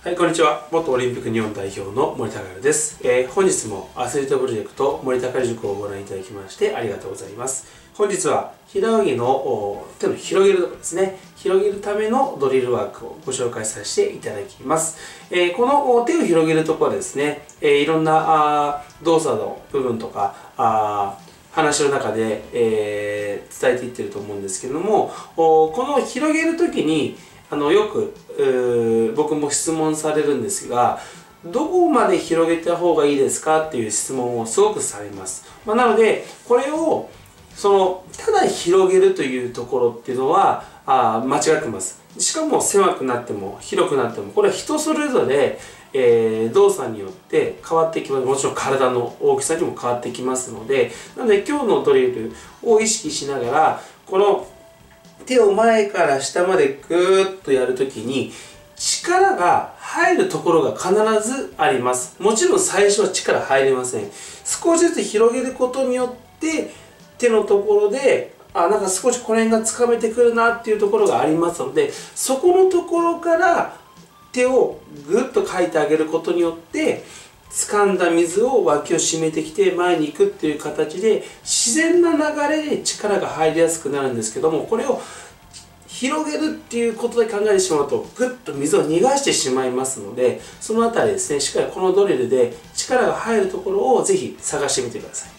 はい、こんにちは。元オリンピック日本代表の森高です、えー、本日もアスリートプロジェクト森高塾をご覧いただきましてありがとうございます。本日は平泳ぎの手の広げるところですね。広げるためのドリルワークをご紹介させていただきます。えー、この手を広げるところはですね、えー、いろんなあ動作の部分とかあ話の中で、え、伝えていってると思うんですけどもこの広げる時にあのよく僕も質問されるんですがどこまで広げた方がいいですかっていう質問をすごくされます、まあ、なのでこれをそのただ広げるというところっていうのはあ間違ってます。しかも狭くなっても広くなってもこれは人それぞれ、えー、動作によって変わってきます。もちろん体の大きさにも変わってきますのでなので今日のドリルを意識しながらこの手を前から下までグーッとやるときに力が入るところが必ずあります。もちろん最初は力入りません。少しずつ広げることによって手のところであなんか少しこの辺がつかめてくるなっていうところがありますのでそこのところから手をグッとかいてあげることによって掴んだ水を脇を締めてきて前に行くっていう形で自然な流れで力が入りやすくなるんですけどもこれを広げるっていうことで考えてしまうとぐっと水を逃がしてしまいますのでその辺りですねしっかりこのドリルで力が入るところをぜひ探してみてください。